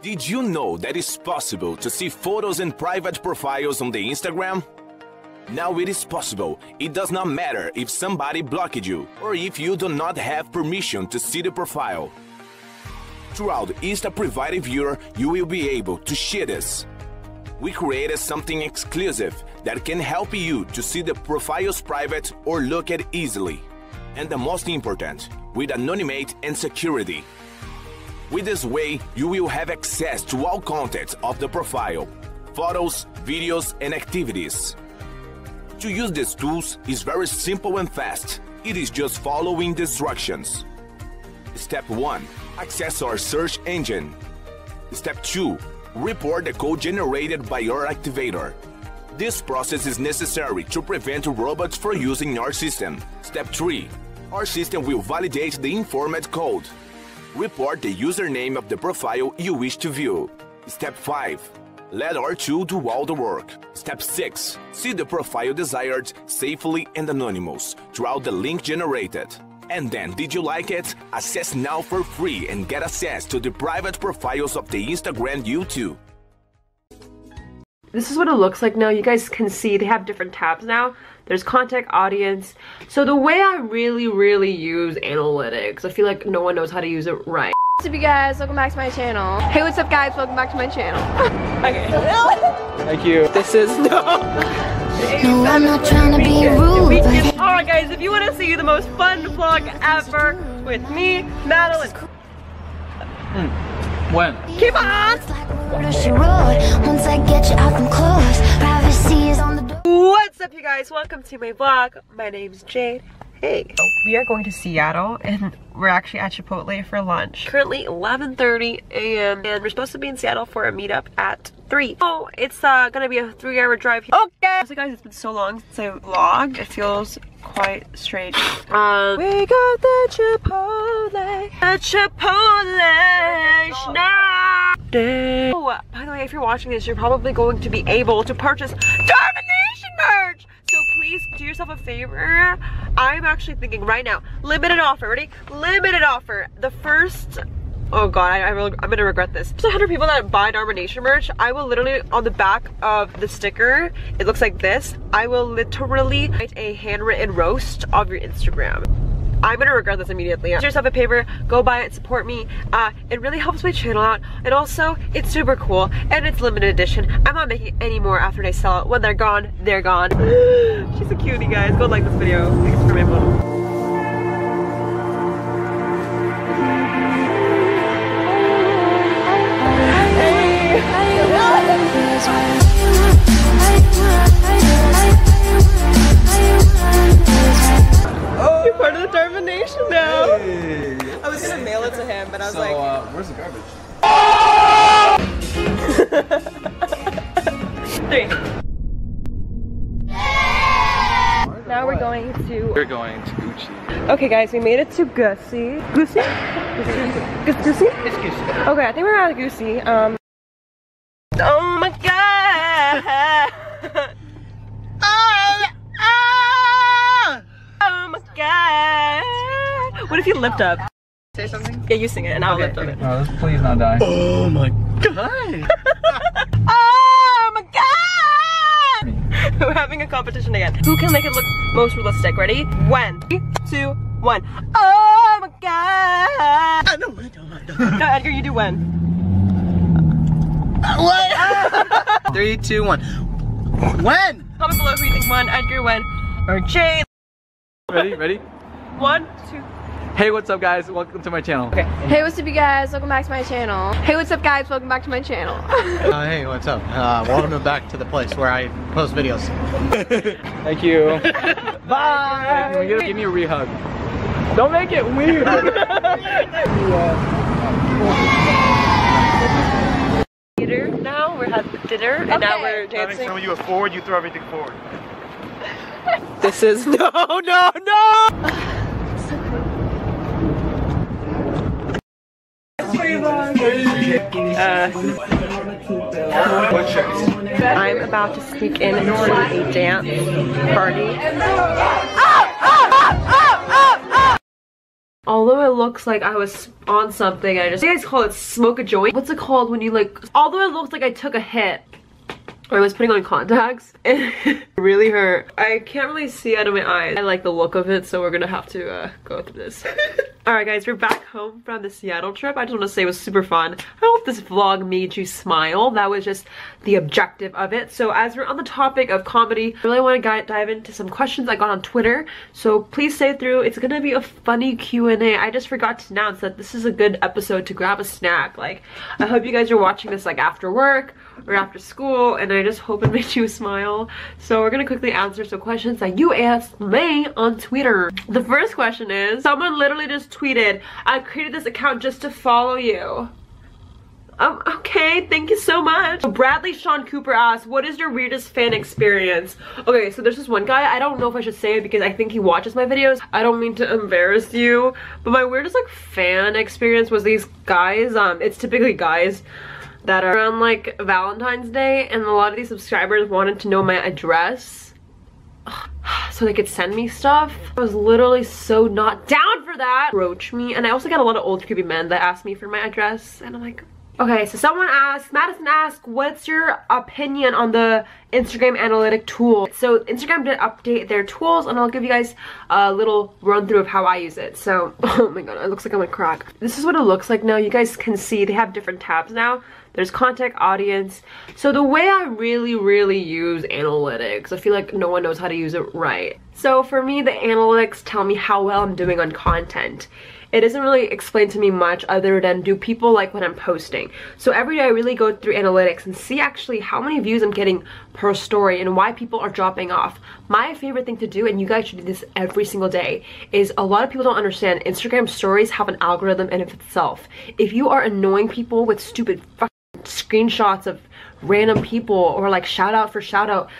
Did you know that it's possible to see photos and private profiles on the Instagram? Now it is possible. It does not matter if somebody blocked you or if you do not have permission to see the profile. Throughout Insta Private Viewer, you will be able to share this. We created something exclusive that can help you to see the profiles private or look at easily. And the most important, with anonymity and security. With this way, you will have access to all content of the profile, photos, videos, and activities. To use these tools is very simple and fast. It is just following the instructions. Step 1. Access our search engine. Step 2. Report the code generated by your activator. This process is necessary to prevent robots from using your system. Step 3. Our system will validate the informed code. Report the username of the profile you wish to view. Step 5. Let our tool do all the work. Step 6. See the profile desired safely and anonymous throughout the link generated. And then, did you like it? Access now for free and get access to the private profiles of the Instagram YouTube. This is what it looks like now. You guys can see they have different tabs now. There's contact, audience. So the way I really, really use analytics, I feel like no one knows how to use it right. What's up you guys, welcome back to my channel. Hey, what's up guys, welcome back to my channel. Okay. Thank you. This is no. No, I'm not trying to be rude, Alright guys, if you want to see the most fun vlog ever with me, Madeline, hmm. When? keep on! it's like word or she. Once I get you out them clothes, privacy is on the door. What's up you guys? Welcome to my vlog. My name's Jade. Hey. We are going to Seattle and we're actually at Chipotle for lunch. Currently 11.30 a.m. and we're supposed to be in Seattle for a meetup at 3. Oh, it's uh, gonna be a three hour drive. Okay! So guys, it's been so long since I vlogged. It feels quite strange. Um, we got the Chipotle. The Chipotle snack. Oh, by the way, if you're watching this, you're probably going to be able to purchase DarmaNation merch. So please do yourself a favor. I'm actually thinking right now, limited offer, ready? Limited offer. The first, oh God, I, I'm gonna regret this. There's 100 people that buy DarmaNation merch. I will literally, on the back of the sticker, it looks like this. I will literally write a handwritten roast of your Instagram. I'm gonna regret this immediately. Do yourself a favor, go buy it, support me. Uh, it really helps my channel out. And also, it's super cool and it's limited edition. I'm not making any more after they sell it. When they're gone, they're gone. She's a cutie, guys. Go like this video. Thanks for my mom. You're Now we're going to. We're going to Gucci. Okay, guys, we made it to Gussie. Gussie? Gussie? Gussie? It's Gucci. Okay, I think we're at Goosey. Um. Oh my god! oh, oh, oh my god! What if you lift up? Say something? Yeah, you sing it and I'll lift up it. No, let's please not die. Oh my god. Oh my god! We're having a competition again. Who can make it look most realistic? Ready? When? Three, two, one. Oh my god! I know, I know, I know. No, Edgar, you do when. Uh, what? Three, two, one. When? Comment below who you think won, Edgar when, or Jay. Ready, ready? One, two. Hey, what's up, guys? Welcome to my channel. Okay. Hey, what's up you guys, welcome back to my channel. Hey, what's up guys, welcome back to my channel. Uh, hey, what's up? Uh, welcome back to the place where I post videos. Thank you. Bye. Can we get- give me a re-hug. Don't make it weird. Theater now, we're having dinner, and now we're dancing. you are forward, you throw everything forward. This is no, no, no! Uh, I'm about to sneak in to a dance party. although it looks like I was on something, I just, you guys call it smoke a joint. What's it called when you like, although it looks like I took a hit, I was putting on contacts, it really hurt. I can't really see out of my eyes. I like the look of it, so we're gonna have to uh, go through this. Alright guys, we're back home from the Seattle trip. I just want to say it was super fun. I hope this vlog made you smile. That was just the objective of it. So as we're on the topic of comedy, I really want to dive into some questions I got on Twitter. So please stay through. It's going to be a funny Q&A. I just forgot to announce that this is a good episode to grab a snack. Like, I hope you guys are watching this like after work or after school and I just hope it made you smile. So we're to quickly answer some questions that you asked me on Twitter. The first question is, someone literally just tweeted, I created this account just to follow you. Um, okay, thank you so much. Bradley Sean Cooper asked, what is your weirdest fan experience? Okay, so there's this one guy, I don't know if I should say it because I think he watches my videos. I don't mean to embarrass you, but my weirdest like fan experience was these guys, um, it's typically guys that are around like Valentine's Day and a lot of these subscribers wanted to know my address so they could send me stuff. I was literally so not down for that. Roach me. And I also got a lot of old creepy men that asked me for my address. And I'm like, Okay, so someone asked, Madison asked, what's your opinion on the Instagram analytic tool? So Instagram did update their tools and I'll give you guys a little run through of how I use it. So, oh my god, it looks like I'm a crack. This is what it looks like now. You guys can see they have different tabs now. There's contact, audience. So the way I really, really use analytics, I feel like no one knows how to use it right. So for me, the analytics tell me how well I'm doing on content it doesn't really explain to me much other than do people like what I'm posting. So every day I really go through analytics and see actually how many views I'm getting per story and why people are dropping off. My favorite thing to do, and you guys should do this every single day, is a lot of people don't understand Instagram stories have an algorithm in of itself. If you are annoying people with stupid screenshots of random people or like shout out for shout out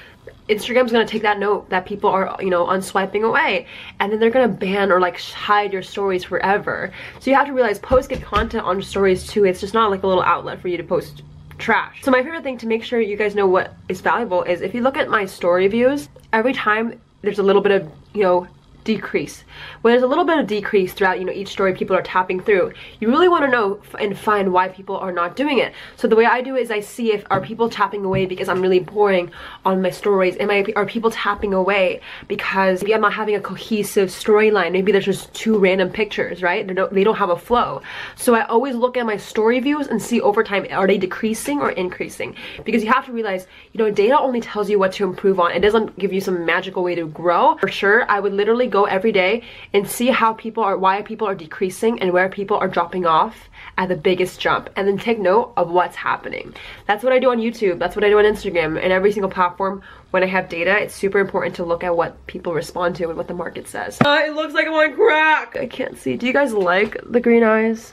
Instagram's gonna take that note that people are, you know, unswiping away and then they're gonna ban or like hide your stories forever. So you have to realize post get content on stories too. It's just not like a little outlet for you to post trash. So my favorite thing to make sure you guys know what is valuable is if you look at my story views, every time there's a little bit of, you know, decrease. When there's a little bit of decrease throughout, you know, each story people are tapping through, you really want to know and find why people are not doing it. So the way I do is I see if are people tapping away because I'm really boring on my stories. Am I are people tapping away because maybe I'm not having a cohesive storyline? Maybe there's just two random pictures, right? They don't, they don't have a flow. So I always look at my story views and see over time are they decreasing or increasing? Because you have to realize, you know, data only tells you what to improve on. It doesn't give you some magical way to grow. For sure, I would literally go go every day and see how people are, why people are decreasing and where people are dropping off at the biggest jump and then take note of what's happening. That's what I do on YouTube. That's what I do on Instagram and every single platform. When I have data, it's super important to look at what people respond to and what the market says. Uh, it looks like I'm on crack. I can't see. Do you guys like the green eyes?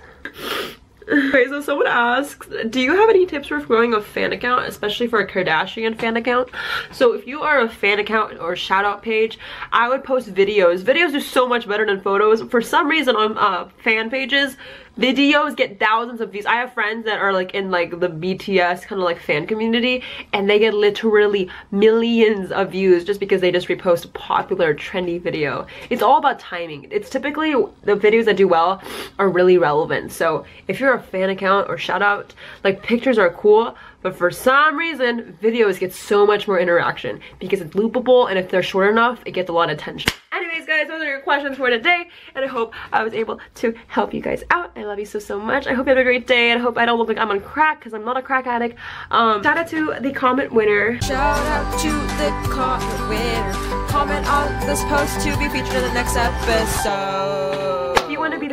Okay, so someone asks, do you have any tips for growing a fan account, especially for a Kardashian fan account? So if you are a fan account or shout out page, I would post videos. Videos do so much better than photos. For some reason on uh, fan pages, videos get thousands of views. I have friends that are like in like the BTS kind of like fan community and they get literally millions of views just because they just repost a popular trendy video. It's all about timing. It's typically the videos that do well are really relevant. So if you're a fan account or shout out, like pictures are cool, but for some reason, videos get so much more interaction because it's loopable and if they're short enough, it gets a lot of attention. Anyways, guys, those are your questions for today and I hope I was able to help you guys out. I love you so, so much. I hope you have a great day and I hope I don't look like I'm on crack because I'm not a crack addict. Um, shout out to the comment winner. Shout out to the comment winner. Comment on this post to be featured in the next episode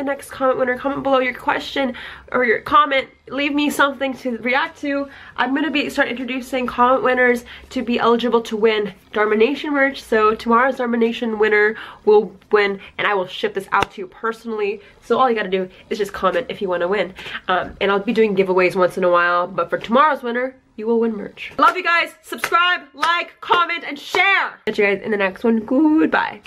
the next comment winner, comment below your question or your comment. Leave me something to react to. I'm going to be start introducing comment winners to be eligible to win DarmaNation merch. So tomorrow's DarmaNation winner will win and I will ship this out to you personally. So all you got to do is just comment if you want to win. Um, and I'll be doing giveaways once in a while. But for tomorrow's winner, you will win merch. Love you guys. Subscribe, like, comment, and share. Catch you guys in the next one. Goodbye.